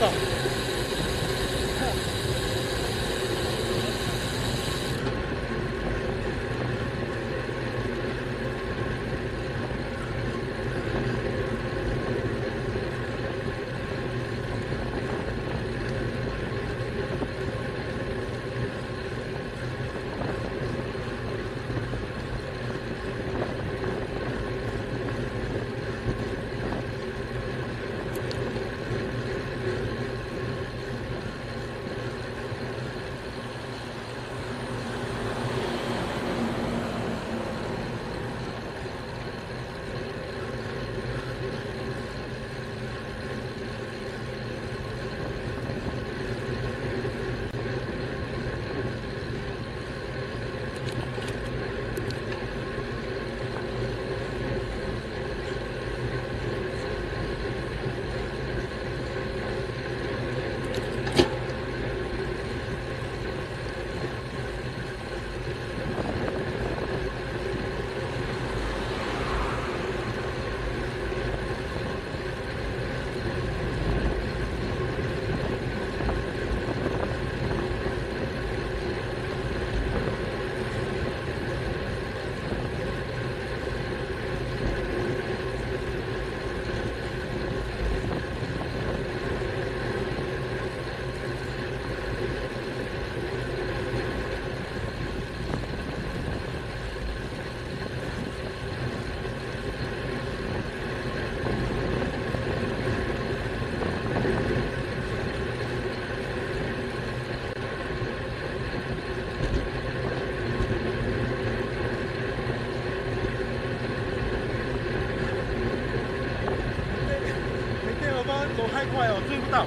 다 走太快哦，追不到，